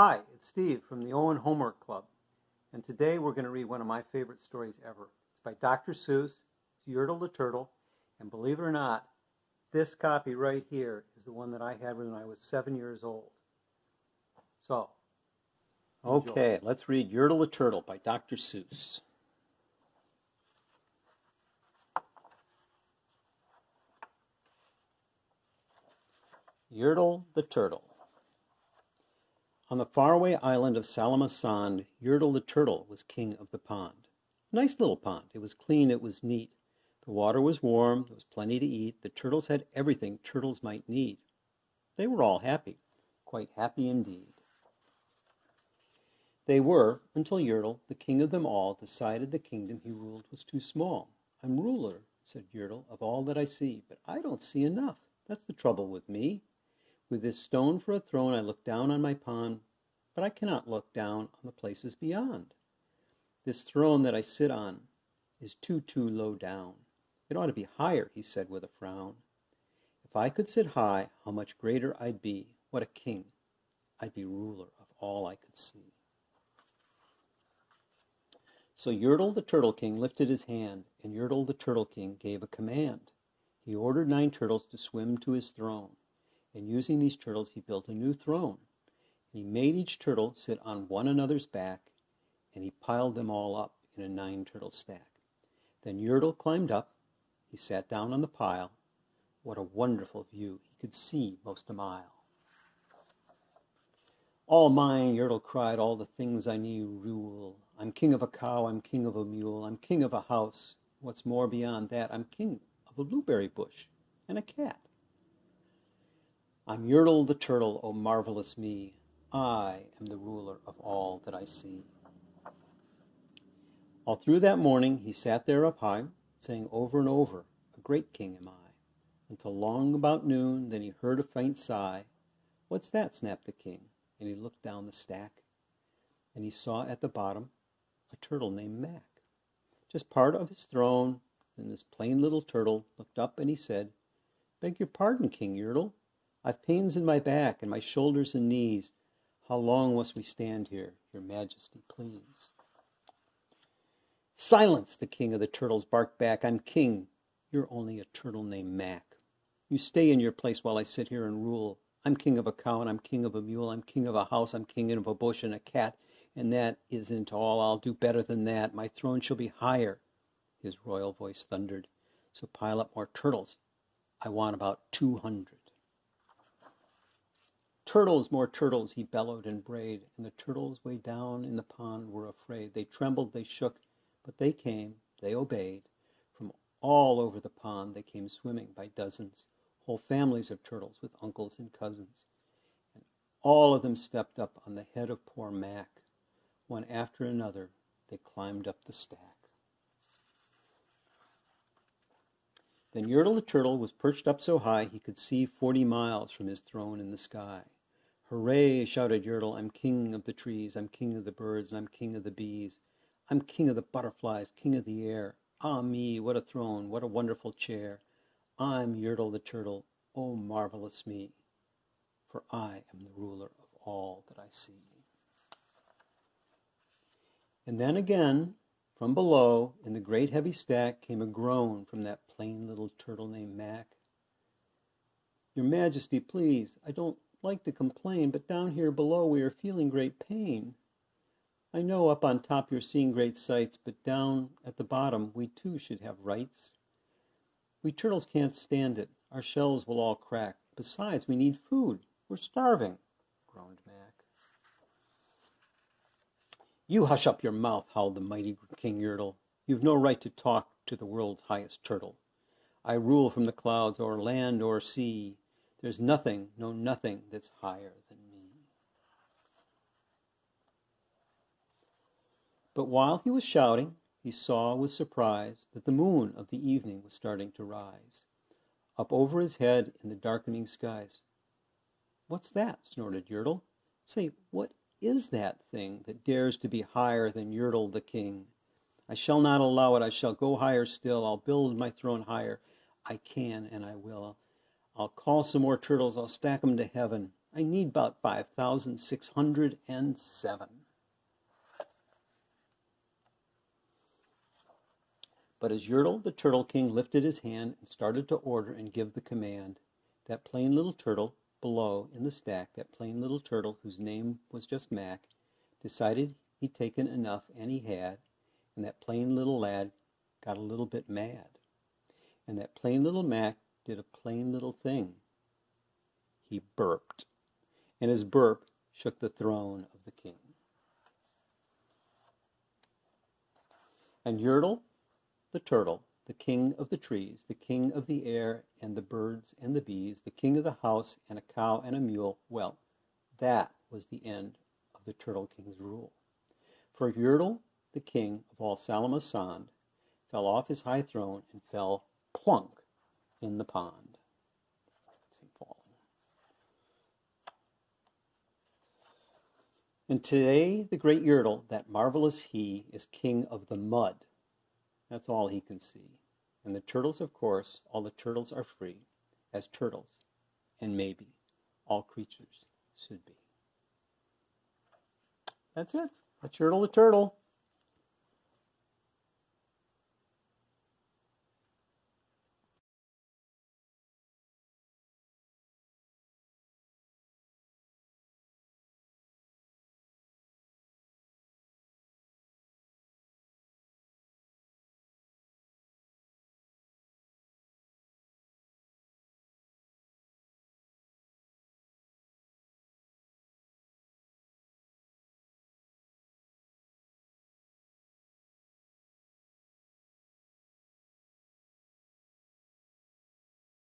Hi, it's Steve from the Owen Homework Club, and today we're going to read one of my favorite stories ever. It's by Dr. Seuss, it's Yertle the Turtle, and believe it or not, this copy right here is the one that I had when I was seven years old. So, enjoy. Okay, let's read Yertle the Turtle by Dr. Seuss. Yertle the Turtle. On the faraway island of Sala-ma-Sond, Yertle the Turtle was king of the pond. Nice little pond. It was clean, it was neat. The water was warm, there was plenty to eat. The turtles had everything turtles might need. They were all happy, quite happy indeed. They were, until Yertle, the king of them all, decided the kingdom he ruled was too small. I'm ruler, said Yertle, of all that I see, but I don't see enough. That's the trouble with me. With this stone for a throne I look down on my pond, but I cannot look down on the places beyond. This throne that I sit on is too, too low down. It ought to be higher, he said with a frown. If I could sit high, how much greater I'd be. What a king! I'd be ruler of all I could see. So Yertle the Turtle King lifted his hand, and Yertle the Turtle King gave a command. He ordered nine turtles to swim to his throne and using these turtles he built a new throne. He made each turtle sit on one another's back, and he piled them all up in a nine turtle stack. Then Yertle climbed up, he sat down on the pile. What a wonderful view! He could see most a mile. All mine, Yertle cried, all the things I need rule. I'm king of a cow, I'm king of a mule, I'm king of a house. What's more beyond that, I'm king of a blueberry bush and a cat. I'm Yertle the Turtle, O marvelous me! I am the ruler of all that I see. All through that morning he sat there up high, saying over and over, A great king am I, until long about noon, then he heard a faint sigh. What's that? snapped the king, and he looked down the stack, and he saw at the bottom a turtle named Mac. Just part of his throne, and this plain little turtle looked up and he said, Beg your pardon, King Yertle, I've pains in my back and my shoulders and knees. How long must we stand here, your majesty, please? Silence, the king of the turtles barked back. I'm king. You're only a turtle named Mac. You stay in your place while I sit here and rule. I'm king of a cow and I'm king of a mule. I'm king of a house. I'm king of a bush and a cat. And that isn't all. I'll do better than that. My throne shall be higher. His royal voice thundered. So pile up more turtles. I want about two hundred. Turtles, more turtles, he bellowed and brayed, and the turtles way down in the pond were afraid. They trembled, they shook, but they came, they obeyed. From all over the pond they came swimming by dozens, whole families of turtles with uncles and cousins. And all of them stepped up on the head of poor Mac. One after another, they climbed up the stack. Then Yertle the Turtle was perched up so high he could see forty miles from his throne in the sky. Hooray, shouted Yertle, I'm king of the trees, I'm king of the birds, I'm king of the bees. I'm king of the butterflies, king of the air. Ah me, what a throne, what a wonderful chair. I'm Yertle the turtle, oh marvelous me, for I am the ruler of all that I see. And then again, from below, in the great heavy stack, came a groan from that plain little turtle named Mac. Your Majesty, please, I don't like to complain, but down here below we are feeling great pain. I know up on top you're seeing great sights, but down at the bottom we too should have rights. We turtles can't stand it. Our shells will all crack. Besides, we need food. We're starving, groaned Mac. You hush up your mouth, howled the mighty King Yertle. You've no right to talk to the world's highest turtle. I rule from the clouds o'er land or sea. There's nothing, no nothing, that's higher than me. But while he was shouting, he saw with surprise that the moon of the evening was starting to rise, up over his head in the darkening skies. What's that? snorted Yertle. Say, what is that thing that dares to be higher than Yertle the king? I shall not allow it. I shall go higher still. I'll build my throne higher. I can and I will. I'll call some more turtles, I'll stack 'em to heaven. I need about 5,607. But as Yertle the Turtle King lifted his hand and started to order and give the command, that plain little turtle below in the stack, that plain little turtle whose name was just Mac, decided he'd taken enough and he had, and that plain little lad got a little bit mad. And that plain little Mac did a plain little thing. He burped, and his burp shook the throne of the king. And Yertle the turtle, the king of the trees, the king of the air and the birds and the bees, the king of the house and a cow and a mule, well, that was the end of the Turtle King's rule. For Yertle, the king of all Sala-ma-Sond, fell off his high throne and fell plunk in the pond. And today the great Yertle, that marvelous he, is king of the mud that's all he can see. And the turtles, of course, all the turtles are free, as turtles, and maybe all creatures should be. That's it. That's turtle, the Turtle.